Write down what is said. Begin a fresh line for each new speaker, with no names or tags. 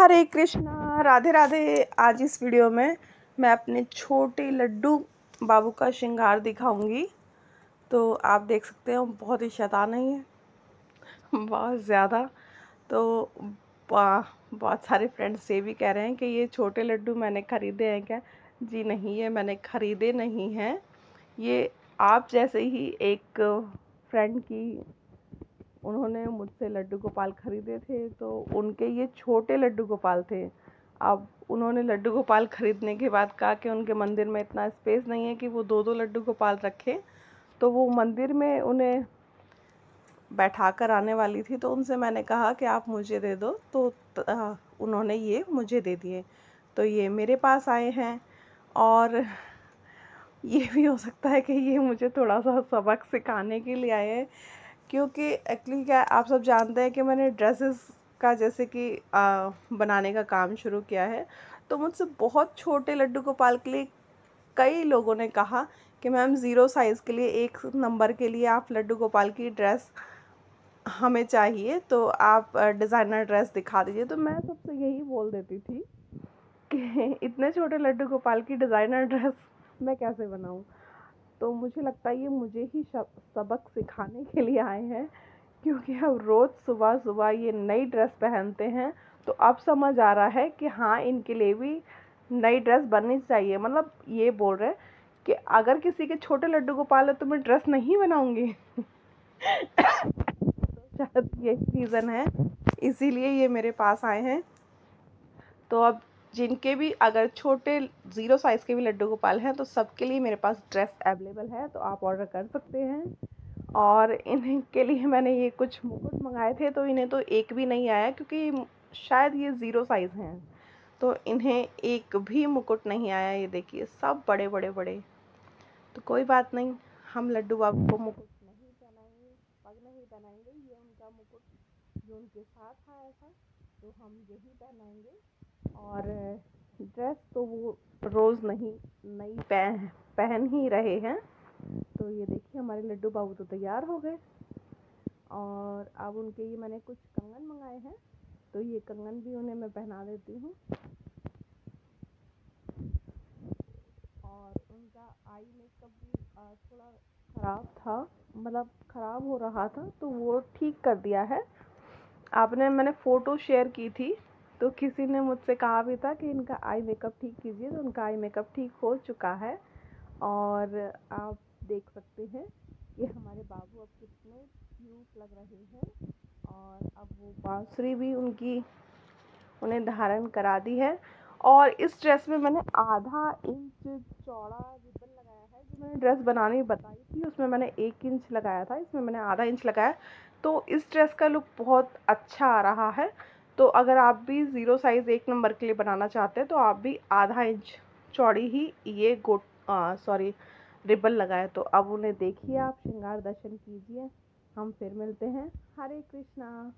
हरे कृष्णा, राधे राधे। आज इस वीडियो में मैं अपने छोटे लड्डू बाबू का श्रृंगार दिखाऊँगी। तो आप देख सकते हो, बहुत ही शैतान है बहुत ज़्यादा। तो बहुत सारे फ्रेंड्स ये भी कह रहे हैं कि ये छोटे लड्डू मैंने ख़रीदे हैं क्या? जी नहीं ये मैंने ख़रीदे नहीं हैं। ये आप जैसे ही एक फ्रेंड की उन्होंने मुझसे लड्डू गोपाल ख़रीदे थे तो उनके ये छोटे लड्डू गोपाल थे। अब उन्होंने लड्डू गोपाल ख़रीदने के बाद कहा कि उनके मंदिर में इतना स्पेस नहीं है कि वो दो दो लड्डू गोपाल रखें। तो वो मंदिर में उन्हें बैठा कर आने वाली थी तो उनसे मैंने कहा कि आप मुझे दे दो। तो उन्होंने ये मुझे दे दिए। तो ये मेरे पास आए हैं और ये भी हो सकता है कि ये मुझे थोड़ा सा सबक सिखाने के लिए आए हैं। क्योंकि एक्चुअली क्या आप सब जानते हैं कि मैंने ड्रेसेस का जैसे कि बनाने का काम शुरू किया है। तो मुझसे बहुत छोटे लड्डू गोपाल के लिए कई लोगों ने कहा कि मैम ज़ीरो साइज़ के लिए, एक नंबर के लिए आप लड्डू गोपाल की ड्रेस हमें चाहिए। तो आप डिज़ाइनर ड्रेस दिखा दीजिए। तो मैं सबसे यही बोल देती थी कि इतने छोटे लड्डू गोपाल की डिज़ाइनर ड्रेस मैं कैसे बनाऊँ? तो मुझे लगता है ये मुझे ही सबक सिखाने के लिए आए हैं, क्योंकि अब रोज़ सुबह सुबह ये नई ड्रेस पहनते हैं तो अब समझ आ रहा है कि हाँ इनके लिए भी नई ड्रेस बननी चाहिए। मतलब ये बोल रहे हैं कि अगर किसी के छोटे लड्डू को पाले तो मैं ड्रेस नहीं बनाऊँगी। तो शायद यही रीज़न है, इसीलिए ये मेरे पास आए हैं। तो अब जिनके भी अगर छोटे ज़ीरो साइज़ के भी लड्डू गोपाल हैं तो सबके लिए मेरे पास ड्रेस अवेलेबल है तो आप ऑर्डर कर सकते हैं। और इनके लिए मैंने ये कुछ मुकुट मंगाए थे तो इन्हें तो एक भी नहीं आया, क्योंकि शायद ये ज़ीरो साइज़ हैं। तो इन्हें एक भी मुकुट नहीं आया, ये देखिए, सब बड़े बड़े बड़े। तो कोई बात नहीं, हम लड्डू बाबू को मुकुट नहीं पहनाएँगे पग नहीं पहनाएँगे ये उनका मुकुट जो उनके साथ था तो हम यही पहनाएँगे और ड्रेस तो वो रोज़ नहीं, नई पहन पहन ही रहे हैं। तो ये देखिए, हमारे लड्डू बाबू तो तैयार हो गए। और अब उनके ये मैंने कुछ कंगन मंगाए हैं। तो ये कंगन भी उन्हें मैं पहना देती हूँ। और उनका आई मेकअप भी थोड़ा ख़राब था। मतलब ख़राब हो रहा था तो वो ठीक कर दिया है। आपने, मैंने फ़ोटो शेयर की थी। तो किसी ने मुझसे कहा भी था कि इनका आई मेकअप ठीक कीजिए तो उनका आई मेकअप ठीक हो चुका है। और आप देख सकते हैं कि हमारे बाबू अब कितने क्यूट लग रहे हैं। और अब वो बांसुरी भी उनकी, उन्हें धारण करा दी है। और इस ड्रेस में मैंने आधा इंच चौड़ा रिबन लगाया है, जो मैंने ड्रेस बनानी बताई थी, उसमें मैंने एक इंच लगाया था, इसमें मैंने आधा इंच लगाया। तो इस ड्रेस का लुक बहुत अच्छा आ रहा है। तो अगर आप भी ज़ीरो साइज़ एक नंबर के लिए बनाना चाहते हैं तो आप भी आधा इंच चौड़ी ही ये गोट सॉरी, रिबन लगाए। तो अब उन्हें देखिए आप, श्रृंगार दर्शन कीजिए। हम फिर मिलते हैं। हरे कृष्णा।